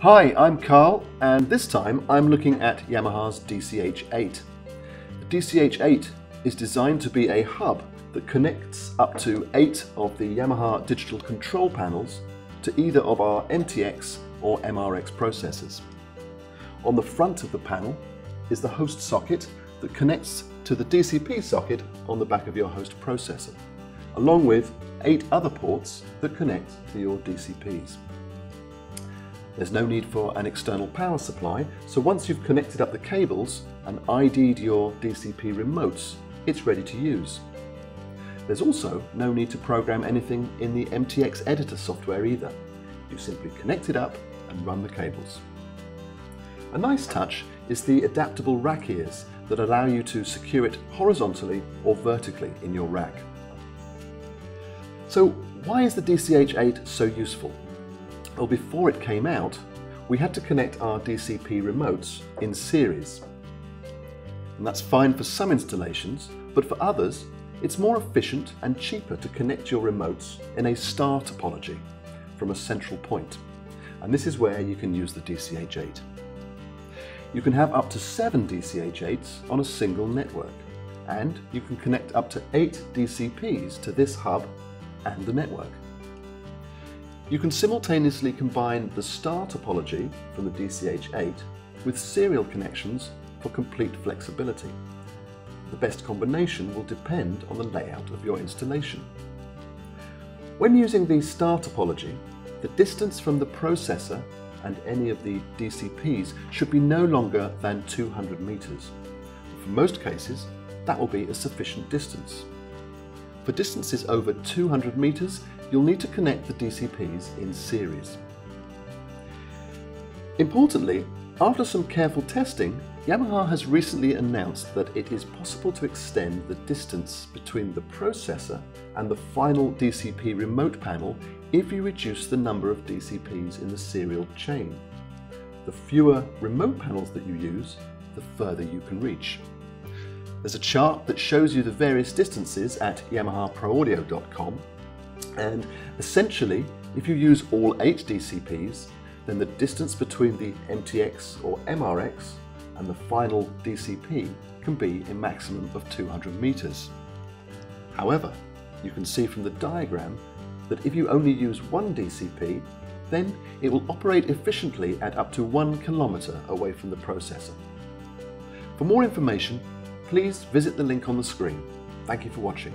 Hi, I'm Carl, and this time I'm looking at Yamaha's DCH-8. The DCH-8 is designed to be a hub that connects up to eight of the Yamaha digital control panels to either of our MTX or MRX processors. On the front of the panel is the host socket that connects to the DCP socket on the back of your host processor, along with eight other ports that connect to your DCPs. There's no need for an external power supply, so once you've connected up the cables and ID'd your DCP remotes, it's ready to use. There's also no need to program anything in the MTX editor software either. You simply connect it up and run the cables. A nice touch is the adaptable rack ears that allow you to secure it horizontally or vertically in your rack. So why is the DCH-8 so useful? Well, before it came out, we had to connect our DCP remotes in series. And that's fine for some installations, but for others, it's more efficient and cheaper to connect your remotes in a star topology from a central point. And this is where you can use the DCH-8. You can have up to seven DCH-8s on a single network, and you can connect up to eight DCPs to this hub and the network. You can simultaneously combine the star topology from the DCH-8 with serial connections for complete flexibility. The best combination will depend on the layout of your installation. When using the star topology, the distance from the processor and any of the DCPs should be no longer than 200 meters. For most cases, that will be a sufficient distance. For distances over 200 meters, you'll need to connect the DCPs in series. Importantly, after some careful testing, Yamaha has recently announced that it is possible to extend the distance between the processor and the final DCP remote panel if you reduce the number of DCPs in the serial chain. The fewer remote panels that you use, the further you can reach. There's a chart that shows you the various distances at yamahaproaudio.com and essentially, if you use all eight DCPs, then the distance between the MTX or MRX and the final DCP can be a maximum of 200 meters. However, you can see from the diagram that if you only use one DCP, then it will operate efficiently at up to one kilometer away from the processor. For more information, please visit the link on the screen. Thank you for watching.